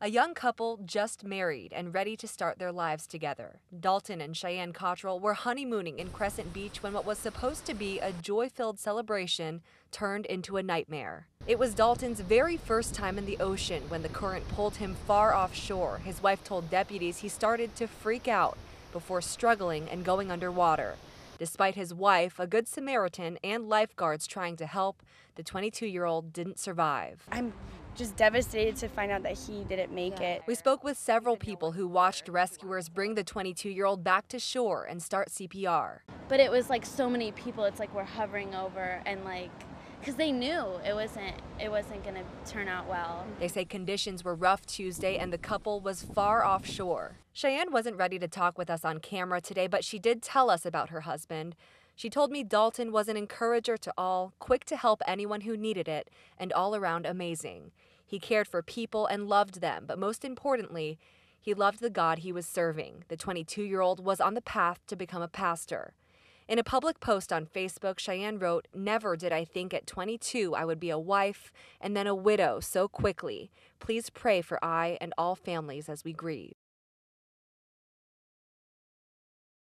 A young couple just married and ready to start their lives together. Dalton and Cheyenne Cottrell were honeymooning in Crescent Beach when what was supposed to be a joy filled celebration turned into a nightmare. It was Dalton's very first time in the ocean when the current pulled him far offshore. His wife told deputies he started to freak out before struggling and going underwater. Despite his wife, a good Samaritan, and lifeguards trying to help, the 22 year old didn't survive. I'm just devastated to find out that he didn't make it. We spoke with several people who watched rescuers bring the 22 year old back to shore and start CPR. But it was like so many people, it's like we're hovering over and like because they knew it wasn't it wasn't going to turn out well. They say conditions were rough Tuesday and the couple was far offshore. Cheyenne wasn't ready to talk with us on camera today, but she did tell us about her husband. She told me Dalton was an encourager to all, quick to help anyone who needed it, and all around amazing. He cared for people and loved them, but most importantly, he loved the God he was serving. The 22 year old was on the path to become a pastor. In a public post on Facebook, Cheyenne wrote, Never did I think at 22 I would be a wife and then a widow so quickly. Please pray for I and all families as we grieve.